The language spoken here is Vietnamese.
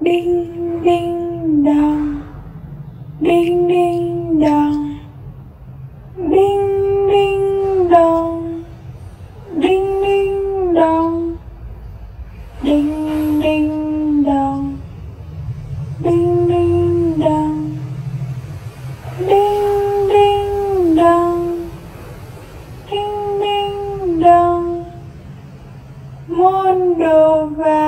đinh đinh đong đinh đinh đong đinh đinh đong đinh đinh đong đinh đinh đong đinh đinh đong đinh đinh đong đinh đinh đong môn đồ vàng.